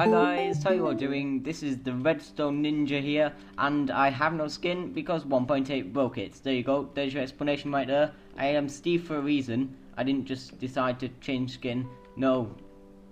Hi guys, how you all doing? This is the Redstone Ninja here, and I have no skin because 1.8 broke it. There you go, there's your explanation right there. I am Steve for a reason. I didn't just decide to change skin. No,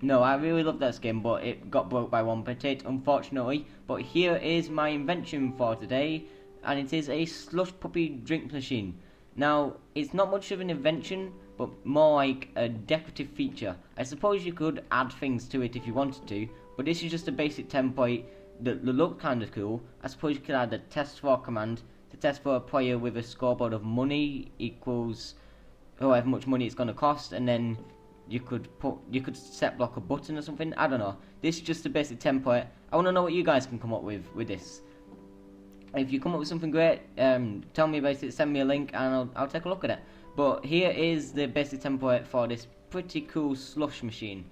no, I really love that skin, but it got broke by 1.8, unfortunately. But here is my invention for today, and it is a slush puppy drink machine. Now, it's not much of an invention, but more like a decorative feature. I suppose you could add things to it if you wanted to, but this is just a basic template that look kind of cool. I suppose you could add a test for command to test for a player with a scoreboard of money equals however much money it's going to cost, and then you could put you could set block a button or something. I don't know. This is just a basic template. I want to know what you guys can come up with with this. If you come up with something great, um, tell me about it. Send me a link, and I'll I'll take a look at it. But here is the basic template for this pretty cool slush machine.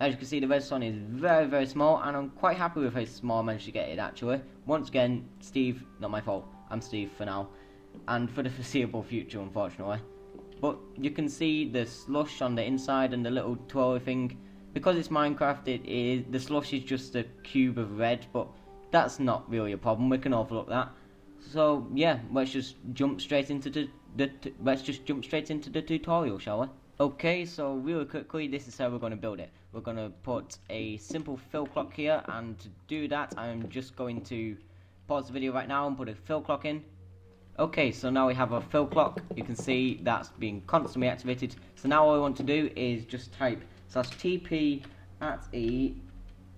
As you can see, the redstone is very, very small, and I'm quite happy with how small I managed to get it, actually. Once again, Steve, not my fault. I'm Steve for now. And for the foreseeable future, unfortunately. But you can see the slush on the inside and the little twirly thing. Because it's Minecraft, it is the slush is just a cube of red, but that's not really a problem. We can overlook that. So yeah, let's just jump straight into the, the let's just jump straight into the tutorial, shall we? Okay, so really quickly, this is how we're going to build it. We're going to put a simple fill clock here, and to do that, I'm just going to pause the video right now and put a fill clock in. Okay, so now we have a fill clock. You can see that's being constantly activated. So now all I want to do is just type slash tp at e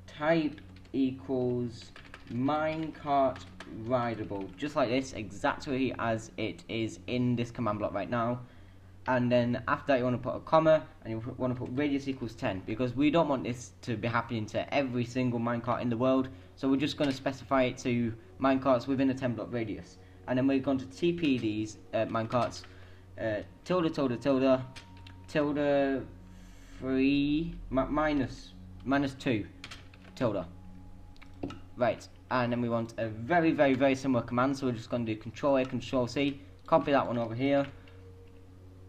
type equals minecart rideable. Just like this, exactly as it is in this command block right now and then after that you want to put a comma and you want to put radius equals 10 because we don't want this to be happening to every single minecart in the world. So we're just going to specify it to minecarts within a 10 block radius. And then we're going to TP these uh, minecarts. Uh, tilde tilde tilde. Tilde 3 minus minus 2 tilde. Right and then we want a very very very similar command so we're just going to do control A control C. Copy that one over here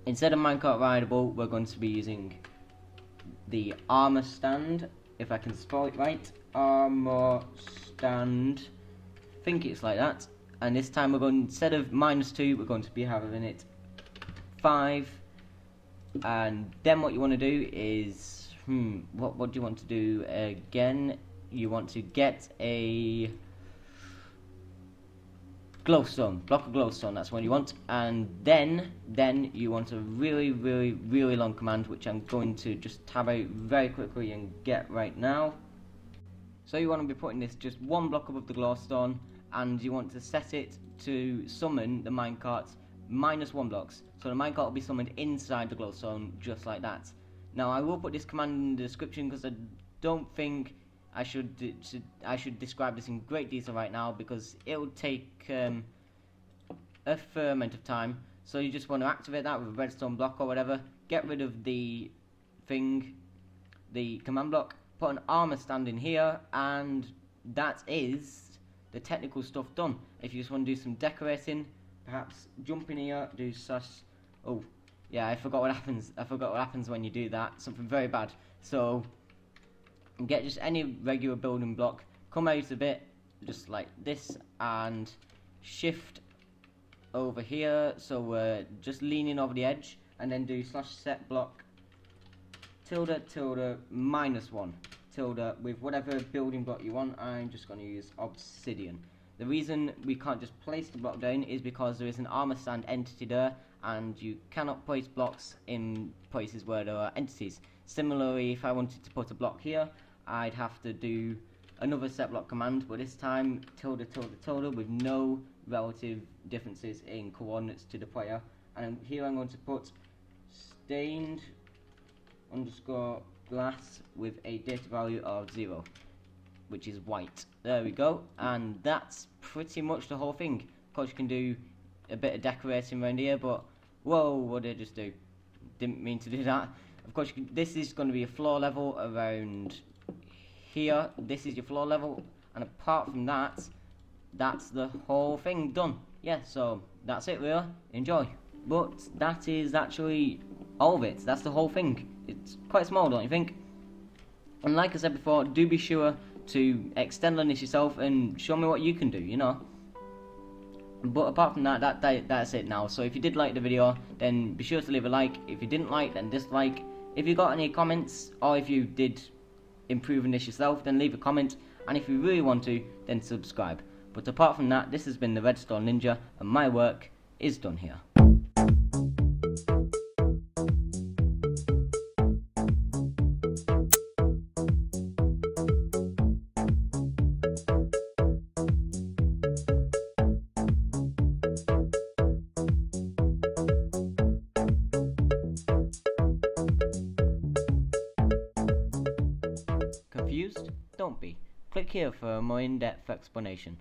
Instead of minecart rideable, we're going to be using the armor stand, if I can spell it right. Armor stand. I think it's like that. And this time we're going, instead of minus 2, we're going to be having it 5. And then what you want to do is, hmm, what, what do you want to do again? You want to get a glowstone, block of glowstone, that's what you want. And then, then you want a really, really, really long command, which I'm going to just tab out very quickly and get right now. So you want to be putting this just one block above the glowstone, and you want to set it to summon the minecart minus one blocks. So the minecart will be summoned inside the glowstone, just like that. Now I will put this command in the description because I don't think I should, I should describe this in great detail right now because it will take um, a fair amount of time. So you just want to activate that with a redstone block or whatever. Get rid of the thing, the command block. Put an armor stand in here, and that is the technical stuff done. If you just want to do some decorating, perhaps jump in here, do such. Oh, yeah, I forgot what happens. I forgot what happens when you do that. Something very bad. So get just any regular building block, come out a bit, just like this, and shift over here, so we're just leaning over the edge, and then do slash set block tilde tilde minus one tilde with whatever building block you want. I'm just going to use obsidian. The reason we can't just place the block down is because there is an armor stand entity there, and you cannot place blocks in places where there are entities. Similarly, if I wanted to put a block here, I'd have to do another set block command, but this time tilde tilde tilde with no relative differences in coordinates to the player. And here I'm going to put stained underscore glass with a data value of zero, which is white. There we go, and that's pretty much the whole thing. Of course, you can do a bit of decorating around here, but whoa, what did I just do? Didn't mean to do that. Of course, this is going to be a floor level around here. This is your floor level, and apart from that, that's the whole thing done. Yeah, so that's it, really. Enjoy. But that is actually all of it. That's the whole thing. It's quite small, don't you think? And like I said before, do be sure to extend on this yourself and show me what you can do, you know. But apart from that, that, that that's it now. So if you did like the video, then be sure to leave a like. If you didn't like, then dislike. If you got any comments, or if you did improve on this yourself, then leave a comment. And if you really want to, then subscribe. But apart from that, this has been the Redstone Ninja, and my work is done here. Confused? Don't be. Click here for a more in-depth explanation.